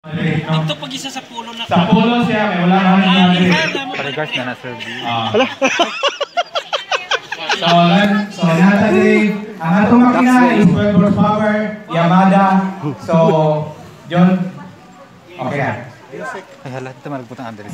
Ito pag isa sa pulo na Sa pulo siya, may wala kami Ah, natin. ikala. Paligas na na sir. Ah. So, lan, so nata diri ang atong makina is 12 horsepower Yamada. So, John Okay. ah. Ay hala, ito malagputang ang diri